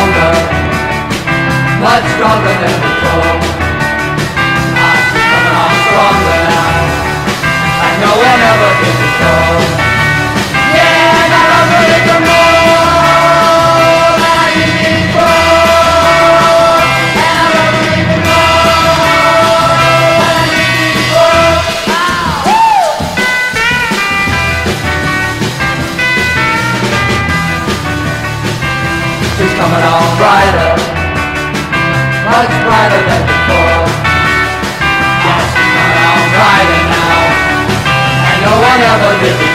stronger, much stronger than before. I'm coming on stronger. is coming on brighter, much brighter than before. Yes, it's coming on brighter now, and no one ever did before.